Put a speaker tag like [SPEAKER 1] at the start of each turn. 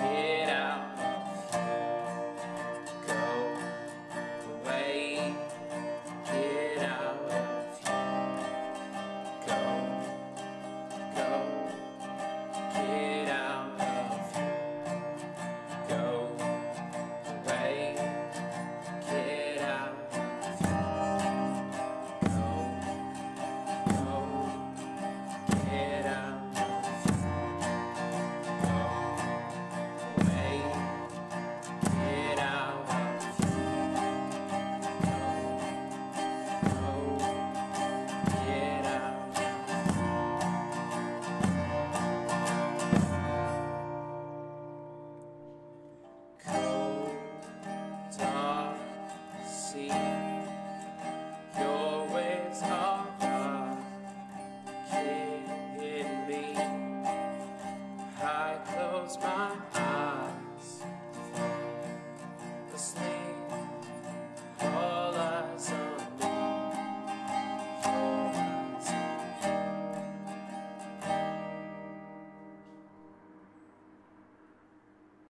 [SPEAKER 1] Yeah.